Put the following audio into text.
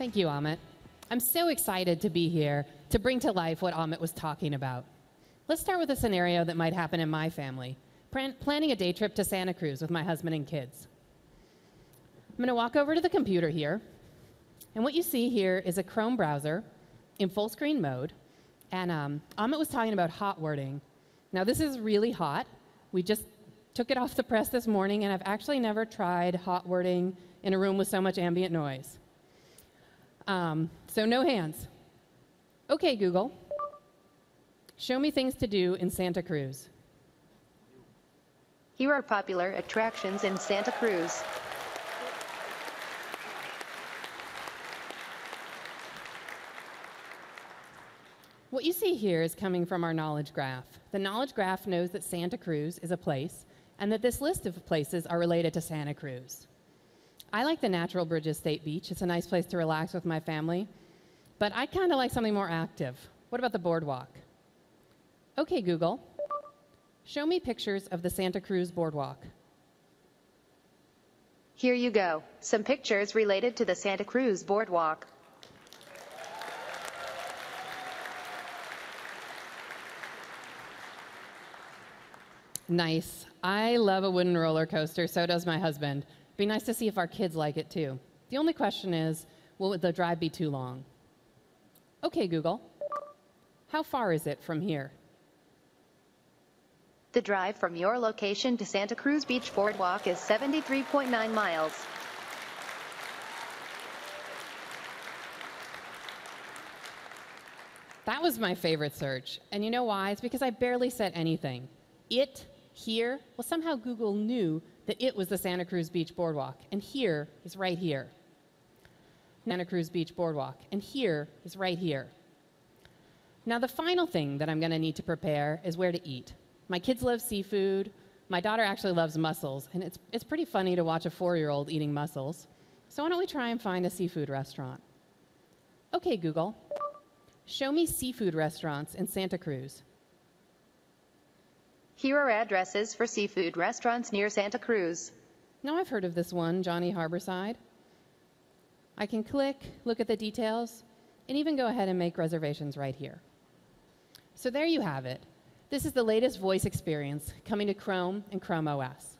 Thank you, Amit. I'm so excited to be here to bring to life what Amit was talking about. Let's start with a scenario that might happen in my family plan- planning a day trip to Santa Cruz with my husband and kids. I'm going to walk over to the computer here, and what you see here is a Chrome browser in full screen mode. And um, Amit was talking about hot wording. Now, this is really hot. We just took it off the press this morning, and I've actually never tried hot wording in a room with so much ambient noise. Um, so, no hands. Okay, Google, show me things to do in Santa Cruz. Here are popular attractions in Santa Cruz. What you see here is coming from our knowledge graph. The knowledge graph knows that Santa Cruz is a place and that this list of places are related to Santa Cruz. I like the Natural Bridges State Beach. It's a nice place to relax with my family. But I kind of like something more active. What about the boardwalk? Okay, Google, show me pictures of the Santa Cruz boardwalk. Here you go. Some pictures related to the Santa Cruz Boardwalk. Nice. I love a wooden roller coaster, so does my husband. Be nice to see if our kids like it too. The only question is will the drive be too long? Okay, Google. How far is it from here? The drive from your location to Santa Cruz Beach Boardwalk is 73.9 miles. That was my favorite search. And you know why? It's because I barely said anything. It, here, well, somehow Google knew that it was the Santa Cruz Beach Boardwalk. And here is right here. Santa Cruz Beach Boardwalk. And here is right here. Now, the final thing that I'm going to need to prepare is where to eat. My kids love seafood. My daughter actually loves mussels. And it's, it's pretty funny to watch a four year old eating mussels. So, why don't we try and find a seafood restaurant? Okay, Google, show me seafood restaurants in Santa Cruz. Here are addresses for seafood restaurants near Santa Cruz. Now I've heard of this one, Johnny Harborside. I can click, look at the details, and even go ahead and make reservations right here. So there you have it. This is the latest voice experience coming to Chrome and Chrome OS.